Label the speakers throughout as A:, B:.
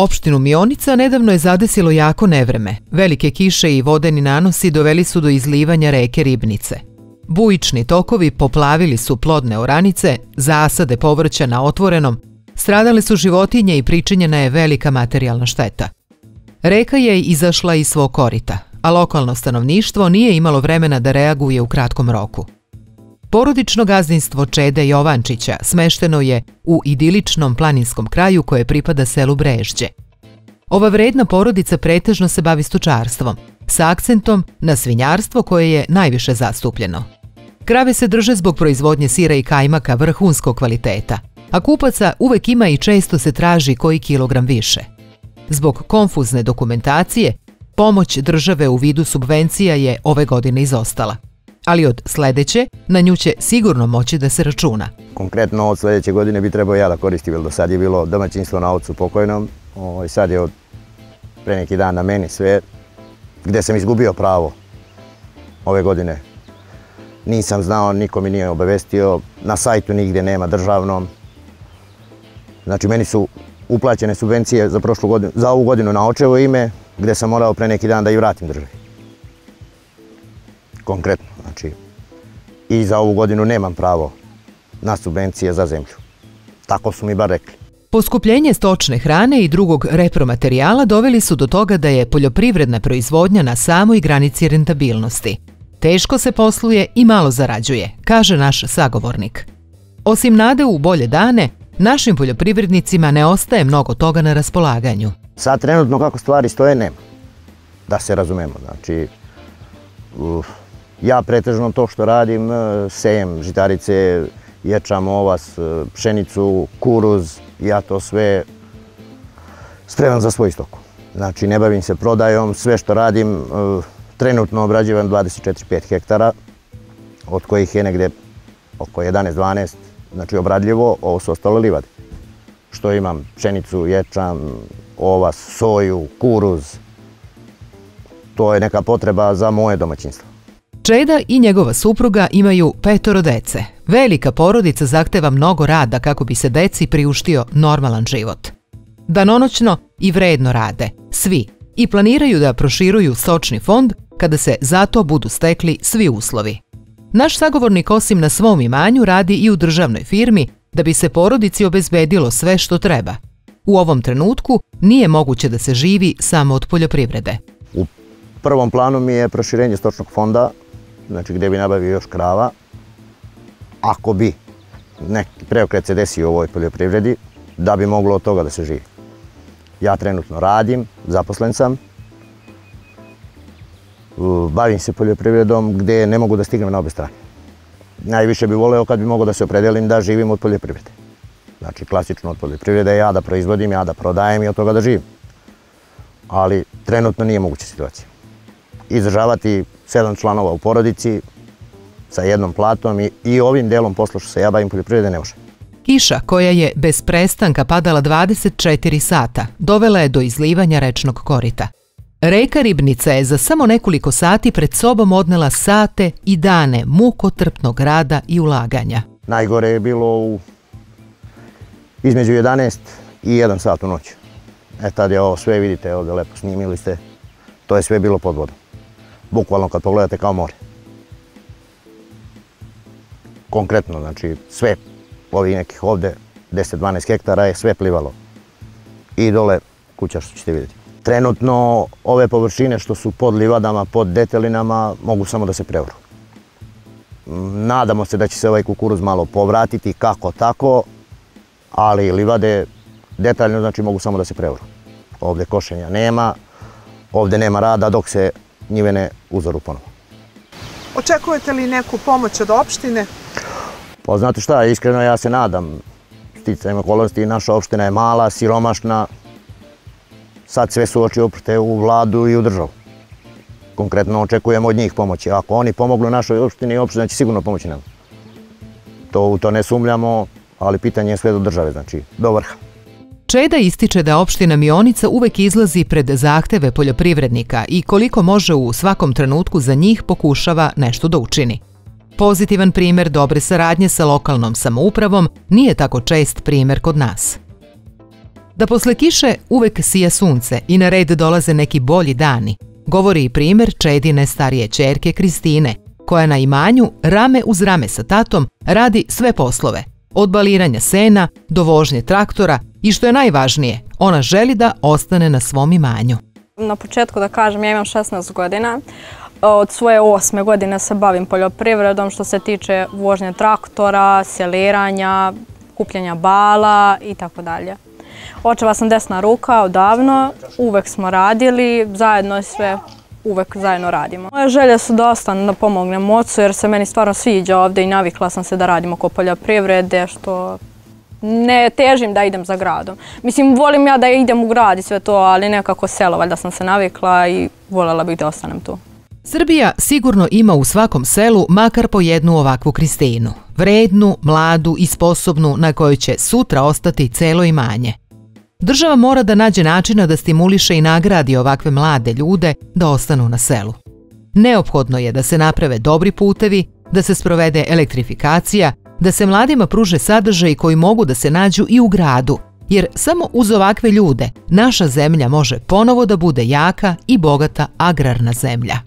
A: Opštinu Mionica nedavno je zadesilo jako nevreme. Velike kiše i vodeni nanosi doveli su do izlivanja reke Ribnice. Bujični tokovi poplavili su plodne oranice, zasade povrća na otvorenom, stradale su životinje i pričinjena je velika materijalna šteta. Reka je izašla iz svog korita, a lokalno stanovništvo nije imalo vremena da reaguje u kratkom roku. Porodično gazdinstvo Čede Jovančića smešteno je u idiličnom planinskom kraju koje pripada selu Brežđe. Ova vredna porodica pretežno se bavi stočarstvom, sa akcentom na svinjarstvo koje je najviše zastupljeno. Krave se drže zbog proizvodnje sira i kajmaka vrhunskog kvaliteta, a kupaca uvek ima i često se traži koji kilogram više. Zbog konfuzne dokumentacije, pomoć države u vidu subvencija je ove godine izostala – ali od sledeće na nju će sigurno moći da se računa.
B: Konkretno od sledeće godine bi trebao ja da koristim, jer do sad je bilo domaćinstvo na ocu pokojnom, ovaj, sad je od pre neki dan na meni sve, gde sam izgubio pravo ove godine. Nisam znao, niko mi nije obavestio, na sajtu nigde nema državnom. Znači, meni su uplaćene subvencije za, prošlu godinu, za ovu godinu na očevo ime, gde sam morao pre neki dan da i vratim državi. Konkretno. Znači, i za ovu godinu nemam pravo na subvencije za zemlju. Tako su mi bar rekli.
A: Poskupljenje stočne hrane i drugog repromaterijala doveli su do toga da je poljoprivredna proizvodnja na samoj granici rentabilnosti. Teško se posluje i malo zarađuje, kaže naš sagovornik. Osim nade u bolje dane, našim poljoprivrednicima ne ostaje mnogo toga na raspolaganju.
B: Sad trenutno kako stvari stoje nema. Da se razumemo. Znači, uf, Ja pretežno to što radim, e, sejem žitarice, ječam ovas, e, pšenicu, kuruz, ja to sve spremam za svoj stoku. Znači, ne bavim se prodajom, sve što radim, e, trenutno obrađivam 24-5 hektara, od kojih je negde oko 11-12, znači obradljivo, ovo su ostale livade. Što imam, pšenicu, ječam, ovas, soju, kuruz, to je neka potreba za moje domaćinstvo.
A: Čeda i njegova supruga imaju petoro dece. Velika porodica zahteva mnogo rada kako bi se deci priuštio normalan život. Danonoćno i vredno rade, svi, i planiraju da proširuju stočni fond kada se zato budu stekli svi uslovi. Naš sagovornik osim na svom imanju radi i u državnoj firmi da bi se porodici obezbedilo sve što treba. U ovom trenutku nije moguće da se živi samo od poljoprivrede.
B: U prvom planu mi je proširenje stočnog fonda znači gde bi nabavio još krava, ako bi neki preokret se desio u ovoj poljoprivredi, da bi moglo od toga da se živi. Ja trenutno radim, zaposlen sam, bavim se poljoprivredom gde ne mogu da stignem na obe strane. Najviše bi voleo kad bi mogo da se opredelim da živim od poljoprivrede. Znači, klasično od poljoprivrede, ja da proizvodim, ja da prodajem i od toga da živim. Ali trenutno nije moguća situacija. Izdržavati sedam članova u porodici sa jednom platom i, i ovim delom posla što se ja bavim poljoprivrede ne može.
A: Kiša koja je bez prestanka padala 24 sata dovela je do izlivanja rečnog korita. Reka Ribnica je za samo nekoliko sati pred sobom odnela sate i dane mukotrpnog rada i ulaganja.
B: Najgore je bilo u između 11 i 1 sat u noći. E tad je ovo sve, vidite, ovde lepo snimili ste, to je sve bilo pod vodom bukvalno kad pogledate kao more. Konkretno, znači sve, ovih nekih ovde, 10-12 hektara je sve plivalo. I dole kuća što ćete vidjeti. Trenutno ove površine što su pod livadama, pod detelinama, mogu samo da se prevru. Nadamo se da će se ovaj kukuruz malo povratiti kako tako, ali livade detaljno znači mogu samo da se prevru. Ovde košenja nema, ovde nema rada dok se njivene uzoru ponovo.
C: Očekujete li neku pomoć od opštine?
B: Pa znate šta, iskreno ja se nadam. Sticajem okolnosti, naša opština je mala, siromašna. Sad sve su oči uprte u vladu i u državu. Konkretno očekujemo od njih pomoći. Ako oni pomoglu našoj opštini, opština će sigurno pomoći nam. To u to ne sumljamo, ali pitanje je sve do države, znači do vrha.
A: Čeda ističe da opština Mionica uvek izlazi pred zahteve poljoprivrednika i koliko može u svakom trenutku za njih pokušava nešto da učini. Pozitivan primer dobre saradnje sa lokalnom samoupravom nije tako čest primer kod nas. Da posle kiše uvek sija sunce i na red dolaze neki bolji dani, govori i primer Čedine starije čerke Kristine, koja na imanju rame uz rame sa tatom radi sve poslove, od baliranja sena do vožnje traktora i što je najvažnije, ona želi da ostane na svom imanju.
D: Na početku da kažem, ja imam 16 godina. Od svoje osme godine se bavim poljoprivredom što se tiče vožnje traktora, seliranja, kupljanja bala i tako dalje. Očeva sam desna ruka odavno, uvek smo radili, zajedno sve uvek zajedno radimo. Moje želje su da ostanem da pomognem ocu jer se meni stvarno sviđa ovde i navikla sam se da radim oko poljoprivrede što ne težim da idem za gradom. Mislim, volim ja da idem u grad i sve to, ali nekako selo, valjda sam se navikla i voljela bih da ostanem tu.
A: Srbija sigurno ima u svakom selu makar po jednu ovakvu Kristinu. Vrednu, mladu i sposobnu na kojoj će sutra ostati celo imanje. Država mora da nađe načina da stimuliše i nagradi ovakve mlade ljude da ostanu na selu. Neophodno je da se naprave dobri putevi, da se sprovede elektrifikacija, da se mladima pruže sadržaj koji mogu da se nađu i u gradu, jer samo uz ovakve ljude naša zemlja može ponovo da bude jaka i bogata agrarna zemlja.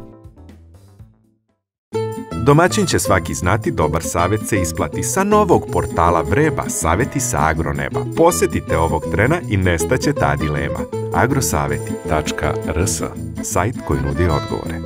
E: Domaćin će svaki znati dobar savjet se isplati sa novog portala Vreba Saveti sa Agroneba. Posetite ovog trena i nestaće ta dilema. agrosaveti.rs Sajt koji nudi odgovore.